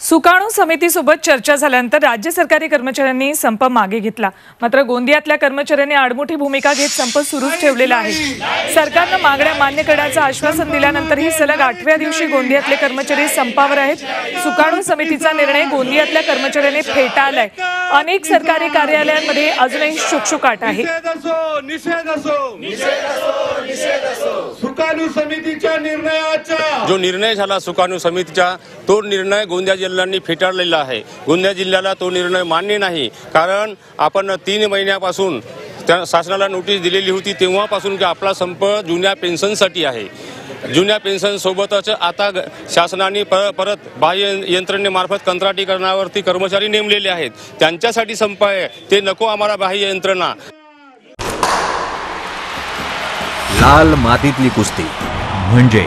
सुकाणू समितीसोबत चर्चा झाल्यानंतर राज्य सरकारी कर्मचाऱ्यांनी संप मागे घेतला. मात्र गोंदियातल्या कर्मचाऱ्यांनी आडमुठी भूमिका घेत संप सुरूच ठेवलेला आहे. सरकारनं मागण्या मान्य करण्याचं आश्वासन दिल्यानंतरही सलग आठव्या दिवशी गोंदियातले कर्मचारी संपावर आहेत. सुकाणू समितीचा निर्णय गोंदियातल्या कर्मचाऱ्यांनी फेटाळलाय. अनेक सरकारी कार्यालयांमध्ये अजूनही शुकशुकाट आहे. निषेध असो निषेध असो. सुकाणू समितीच्या निर्णयाच्या जो निर्णय झाला सुकाणू समितीचा तो निर्णय गोंदिया जिल्ह्यांनी फेटाळलेला आहे. गोंदिया जिल्ह्याला तो निर्णय मान्य नाही. कारण आपण तीन महिन्यापासून त्या शासनाला नोटीस दिलेली होती तेव्हापासून की आपला संप जुन्या पेन्शनसाठी आहे. जुन्या पेन्शनसोबतच आता शासनाने पर परत बाह्य यंत्रणेमार्फत कंत्राटीकरणावरती कर्मचारी नेमलेले आहेत. त्यांच्यासाठी संप आहे. ते नको आम्हाला बाह्य यंत्रणा. लाल मातीतली कुस्ती. म्हणजे